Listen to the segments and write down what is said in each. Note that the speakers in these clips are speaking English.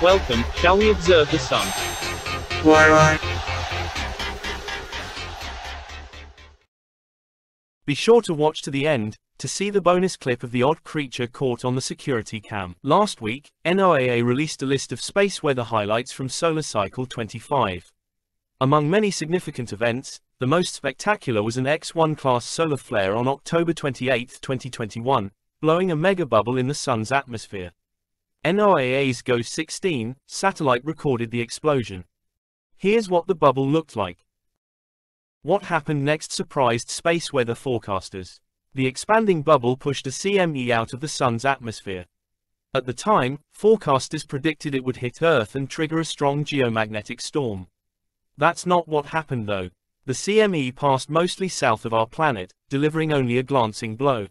Welcome, shall we observe the sun? Be sure to watch to the end, to see the bonus clip of the odd creature caught on the security cam. Last week, NOAA released a list of space weather highlights from Solar Cycle 25. Among many significant events, the most spectacular was an X-1 class solar flare on October 28, 2021, blowing a megabubble in the Sun's atmosphere. NOAA's GOES 16 satellite recorded the explosion. Here's what the bubble looked like. What happened next surprised space weather forecasters. The expanding bubble pushed a CME out of the Sun's atmosphere. At the time, forecasters predicted it would hit Earth and trigger a strong geomagnetic storm. That's not what happened though. The CME passed mostly south of our planet, delivering only a glancing blow.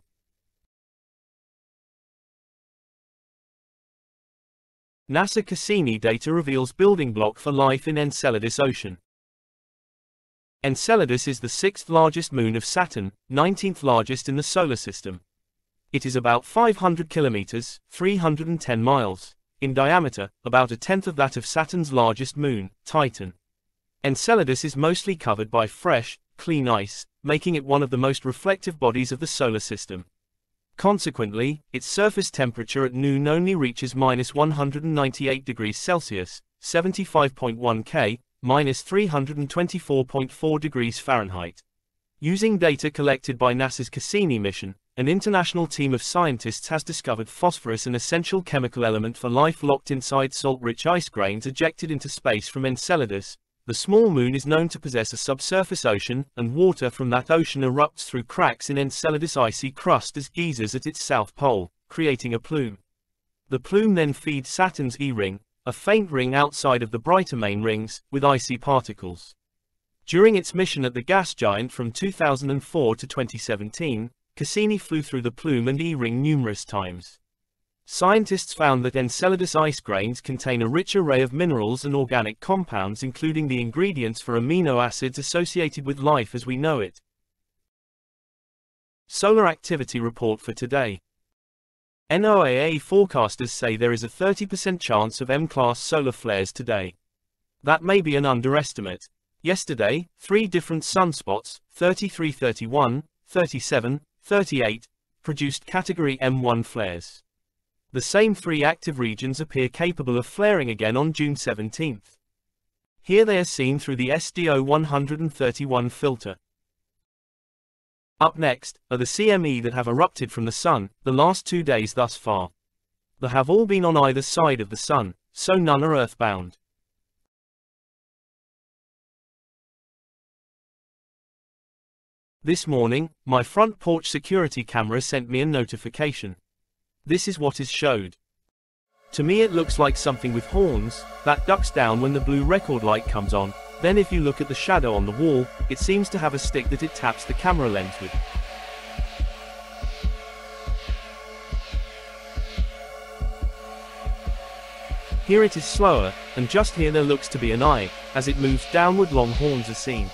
NASA Cassini data reveals building block for life in Enceladus Ocean. Enceladus is the sixth largest moon of Saturn, 19th largest in the solar system. It is about 500 kilometers, 310 miles, in diameter, about a tenth of that of Saturn's largest moon, Titan. Enceladus is mostly covered by fresh, clean ice, making it one of the most reflective bodies of the solar system. Consequently, its surface temperature at noon only reaches minus 198 degrees Celsius, 75.1 K, minus 324.4 degrees Fahrenheit. Using data collected by NASA's Cassini mission, an international team of scientists has discovered phosphorus an essential chemical element for life locked inside salt-rich ice grains ejected into space from Enceladus. The small moon is known to possess a subsurface ocean, and water from that ocean erupts through cracks in Enceladus' icy crust as geysers at its south pole, creating a plume. The plume then feeds Saturn's E-ring, a faint ring outside of the brighter main rings, with icy particles. During its mission at the gas giant from 2004 to 2017, Cassini flew through the plume and E-ring numerous times. Scientists found that Enceladus ice grains contain a rich array of minerals and organic compounds including the ingredients for amino acids associated with life as we know it. Solar Activity Report for today. NOAA forecasters say there is a 30% chance of M-class solar flares today. That may be an underestimate. Yesterday, three different sunspots, 3331, 37, 38, produced Category M1 flares. The same three active regions appear capable of flaring again on June 17. Here they are seen through the SDO 131 filter. Up next, are the CME that have erupted from the Sun, the last two days thus far. They have all been on either side of the Sun, so none are earthbound. This morning, my front porch security camera sent me a notification. This is what is showed. To me it looks like something with horns, that ducks down when the blue record light comes on, then if you look at the shadow on the wall, it seems to have a stick that it taps the camera lens with. Here it is slower, and just here there looks to be an eye, as it moves downward long horns are seen.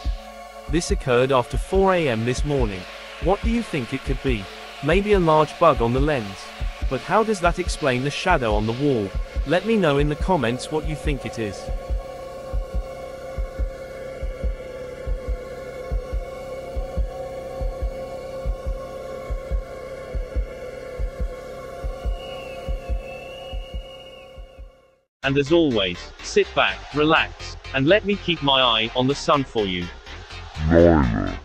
This occurred after 4 am this morning. What do you think it could be? Maybe a large bug on the lens. But how does that explain the shadow on the wall? Let me know in the comments what you think it is. And as always, sit back, relax, and let me keep my eye on the sun for you. Niner.